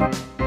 Bye.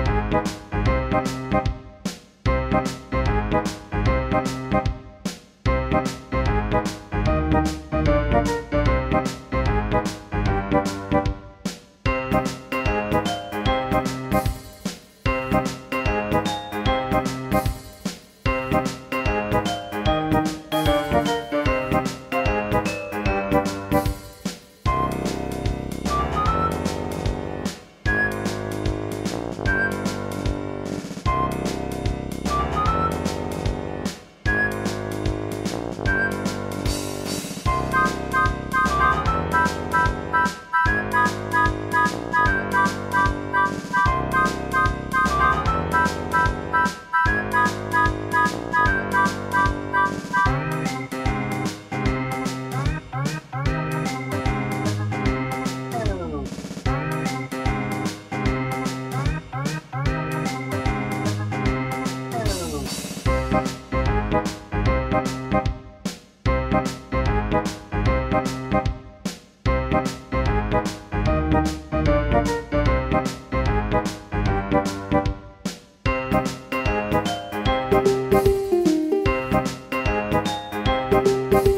you